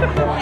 Ha ha ha!